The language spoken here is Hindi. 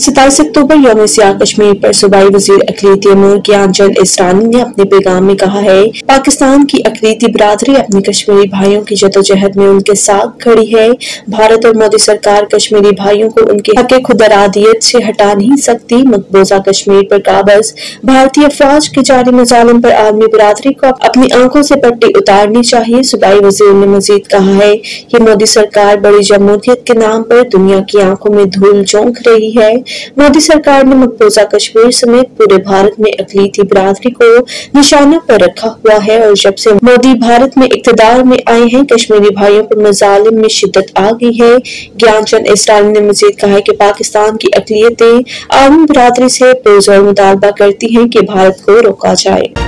सताईस अक्टूबर योम सियाह, कश्मीर पर सूबाई वज़ीर अकलीती अमूर ज्ञान चंद इसरानी ने अपने पैगाम में कहा है, पाकिस्तान की अकलीती बरादरी अपने कश्मीरी भाइयों की जदोजहद में उनके साथ खड़ी है। भारत और मोदी सरकार कश्मीरी भाइयों को उनके हक खुदरादियत से हटा नहीं सकती। मकबूजा कश्मीर पर काबज। भारतीय अफवाज के जारी मुजालिम पर आदमी बरादरी को अपनी आँखों से पट्टी उतारनी चाहिए, सूबाई वज़ीर ने मजीद कहा है। की मोदी सरकार बड़ी जमहूरियत के नाम पर दुनिया की आँखों में धूल झोंक रही है। मोदी सरकार ने मकबूजा कश्मीर समेत पूरे भारत में अकलीती बरादरी को निशाना पर रखा हुआ है और जब से मोदी भारत में इकतदार में आए हैं, कश्मीरी भाइयों पर मजालिम में शिद्दत आ गई है। ज्ञान चंद इसराइल ने मजीद कहा है कि पाकिस्तान की अकलीतें आम बरादरी से पुरजोर मुतालबा करती है की भारत को रोका जाए।